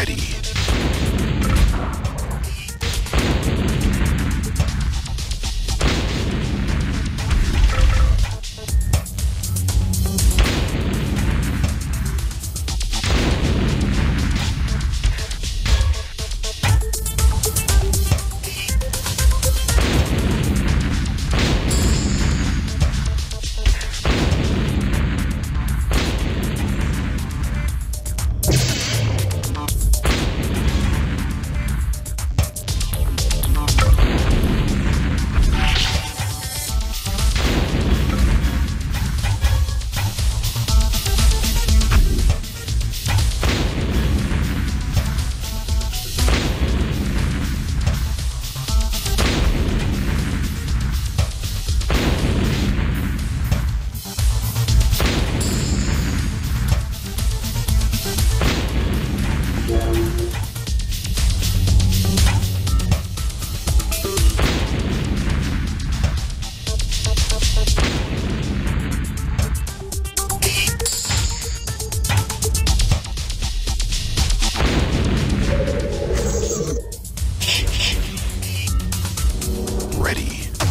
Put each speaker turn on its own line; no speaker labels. ready. ready.